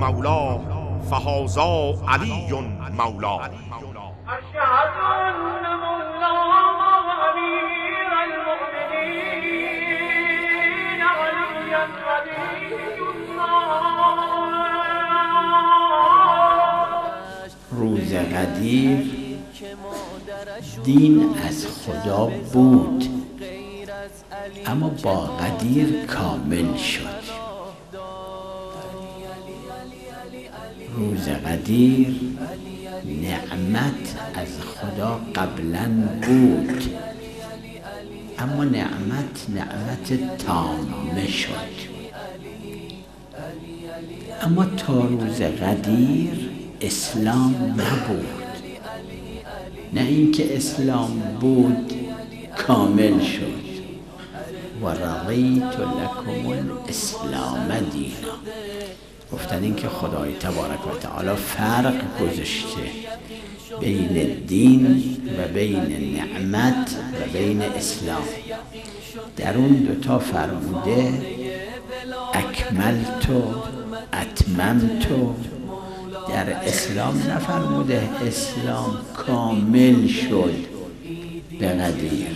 مولا فهذا علي مولا. علي ولي الله. روز قدیر دین از خدا بود اما با قدیر کامل شد. روز قدیر نعمت از خدا قبلا بود. اما نعمت نعمت تامه شد. اما تا روز قدیر اسلام نبود. نه اینکه اسلام بود کامل شد. و رضیت لکم الاسلام دینا. گفتن اینکه خدای تبارک و تعالی فرق گذاشته بین دین و بین نعمت و بین اسلام. در اون دوتا فرموده اکملت و اتممت در اسلام نفرموده اسلام کامل شد به قدیر.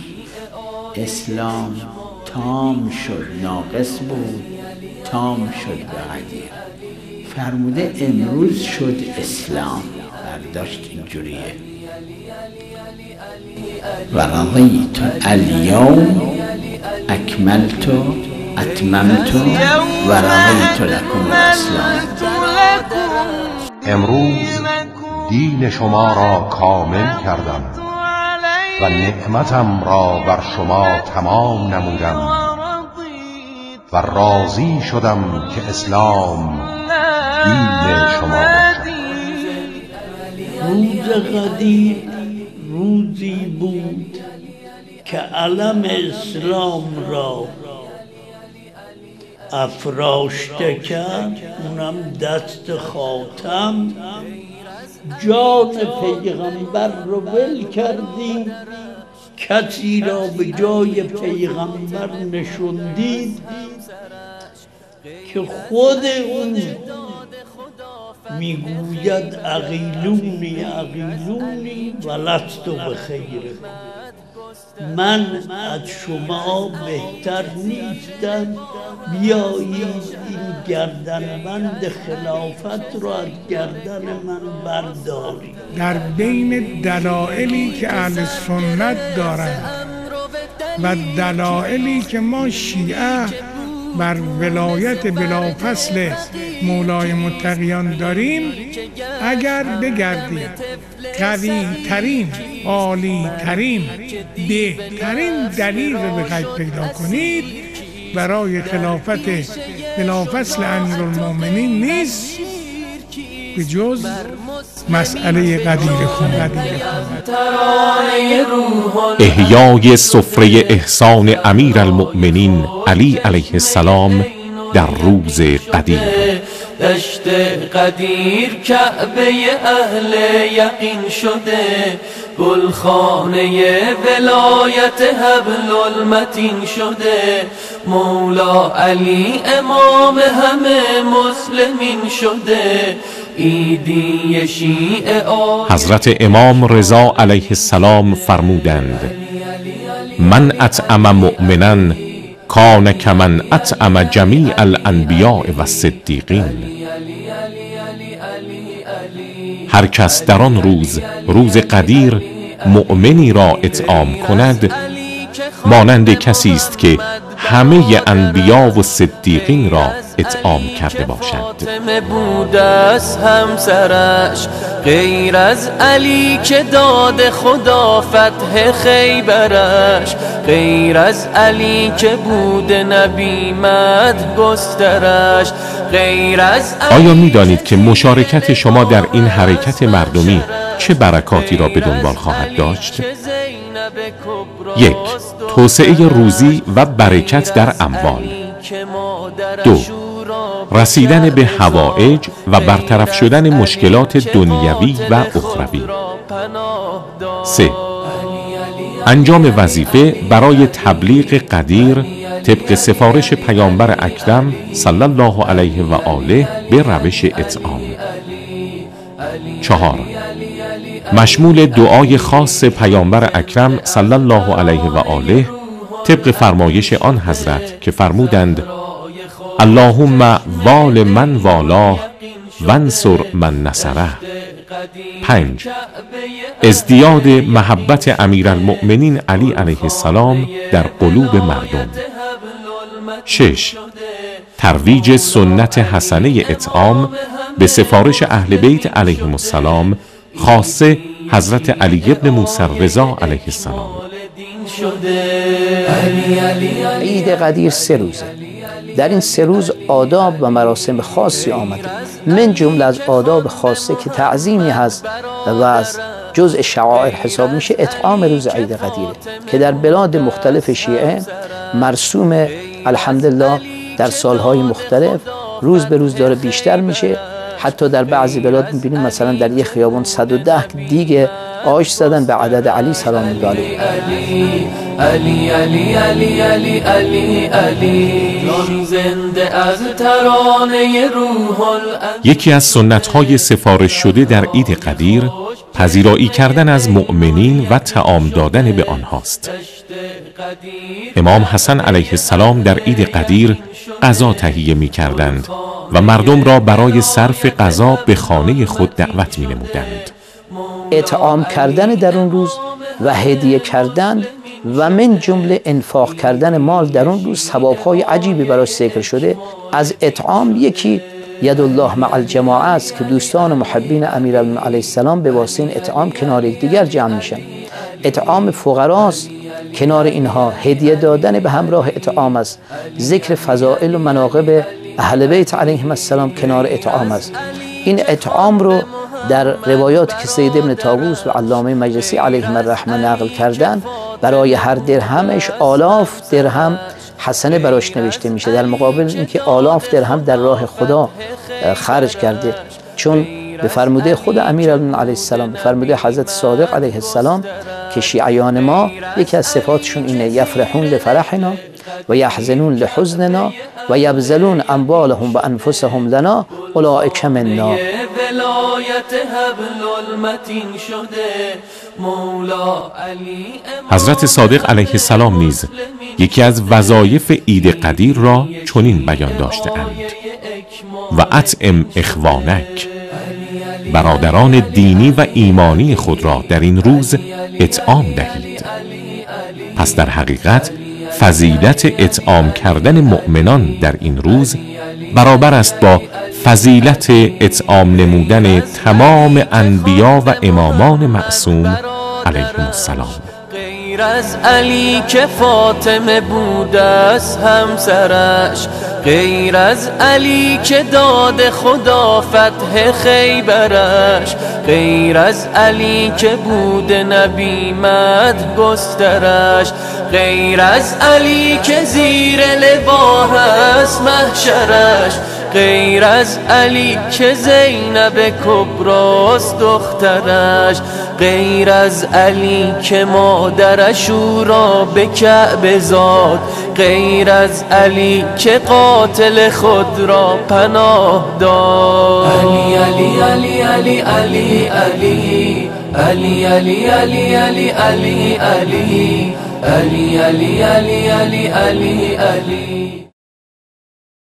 اسلام تام شد ناقص بود تام شد به قدیر. فرموده امروز شد اسلام. برداشت اینجوریه. و رضیت الیوم اکملت اتممت و رضیت لکم الاسلام. امروز دین شما را کامل کردم و نعمتم را بر شما تمام نمودم و راضی شدم که اسلام دین شما روز قدیر روزی بود که علم اسلام را افراشته کرد. اونم دست خاتم. جان پیغمبر رو ول کردی. کسی را به جای پیغمبر نشوندید که خود اون می‌گوید عقیلونی عقیلونی و لست به خیره من از شما بهتر نیستم. بیایید این گردنبند خلافت رو از گردن من بردارید در بین دلایلی که اهل سنت دارند و دلایلی که ما شیعه بر ولایت بلافصل مولای متقیان داریم اگر بگردید قوی ترین عالی ترین بهترین دلیل رو بخواید پیدا کنید برای خلافت بلافصل امیر المومنین نیست به جز مسئله قدیر خون خون. احیای سفره احسان امیر المؤمنین علی علیه السلام در روز قدیر دشت قدیر کعبه اهل یقین شده گلخانه ولایت حبل المتین شده. مولا علی امام همه مسلمین شده. حضرت امام رضا علیه السلام فرمودند من اطعم مؤمنا کان کمن اطعم جمیع الانبیاء و صدیقین. هر کس در آن روز روز قدیر مؤمنی را اطعام کند مانند کسی است که همه انبیا و صدیقین را اطعام کرده باشد بود از همسرش غیر از علی که داد خدا فتح خیبرش غیر از علی که بود نبی مد گسترش غیر از آیا می دانید که مشارکت شما در این حرکت مردمی چه برکاتی را به دنبال خواهد داشت؟ یک توسعه روزی و برکت در اموال. دو رسیدن به هوایج و برطرف شدن مشکلات دنیوی و اخروی. سه انجام وظیفه برای تبلیغ قدیر طبق سفارش پیامبر اکرم صلی الله علیه و آله به روش اطعام. چهار مشمول دعای خاص پیامبر اکرم صلی الله علیه و آله طبق فرمایش آن حضرت که فرمودند اللهم وال من والاه وانصر من نصره. پنج ازدیاد محبت امیرالمؤمنین علی علیه السلام در قلوب مردم. شش ترویج سنت حسنه اطعام به سفارش اهل بیت علیهم السلام خاصه حضرت علی ابن موسی رضا علیه السلام. عید قدیر سه روزه. در این سه روز آداب و مراسم خاصی آمده. من جمله از آداب خاصه که تعظیمی هست و از جزء شعائر حساب میشه اطعام روز عید قدیره. که در بلاد مختلف شیعه مرسوم الحمدلله در سالهای مختلف روز به روز داره بیشتر میشه. حتی در بعضی بلاد می‌بینیم مثلا در یک خیابان 110 دیگه آش زدن به عدد علی سلام الله علیه. علی علی علی علی علی علی جان زنده از ترانه روح یکی از سنتهای سفارش شده در عید قدیر پذیرایی کردن از مؤمنین و تعام دادن به آنهاست امام حسن علیه السلام در عید قدیر غذا تهیه می کردند و مردم را برای صرف غذا به خانه خود دعوت می نمودند. اطعام کردن در اون روز و هدیه کردن و من جمله انفاق کردن مال در اون روز ثوابهای عجیبی براش ذکر شده از اطعام یکی ید الله مع الجماعه است که دوستان و محبین امیر علیه السلام به واسطه این اطعام کنار یکدیگر جمع میشن. اطعام فقراست کنار اینها هدیه دادن به همراه اطعام است. ذکر فضائل و مناقب اهل بیت علیهم السلام کنار اطعام است. این اطعام رو در روایات که سید ابن تاووس و علامه مجلسی علیهم الرحمه نقل کردن برای هر درهمش آلاف درهم حسنه براش نوشته میشه در مقابل اینکه آلاف درهم در راه خدا خرج کرده. چون به فرموده خود امیر علیه السلام به فرموده حضرت صادق علیه السلام که شیعیان ما یکی از صفاتشون اینه یفرحون لفرحنا. و یحزنون لحزننا و یبذلون اموالهم و انفسهم لنا اولئک منا. ولایت حبل المتین شده مولا علی حضرت صادق علیه السلام نیز یکی از وظایف عید قدیر را چنین بیان داشته اند. و اطعم اخوانک. برادران دینی و ایمانی خود را در این روز اطعام دهید. پس در حقیقت فضیلت اطعام کردن مؤمنان در این روز برابر است با فضیلت اطعام نمودن تمام انبیا و امامان معصوم علیهم السلام. غیر از علی که فاطمه بوده است همسرش. غیر از علی که داد خدا فتح خیبرش. غیر از علی که بود نبی مد گسترش غیر از علی که زیر لباه است محشرش. غیر از علی که زینب کبراست دخترش غیر از علی که مادرش او را به کعبه زاد غیر از علی که قاتل خود را پناه داد علی علی علی علی علی علی علی علی علی علی علی علی علی علی علی علی علی علی